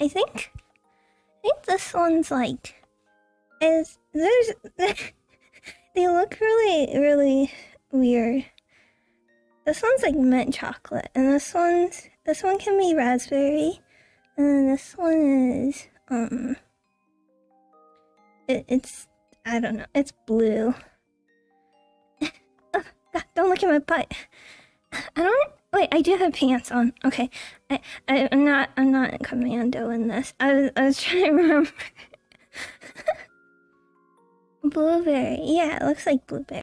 I think I think this one's like is there's they look really really weird. This one's like mint chocolate, and this one's this one can be raspberry, and then this one is um it, it's I don't know, it's blue. oh, God, don't look at my butt. I don't wait. I do have pants on. Okay, I, I I'm not I'm not in commando in this. I was I was trying to remember. blueberry. Yeah, it looks like blueberry.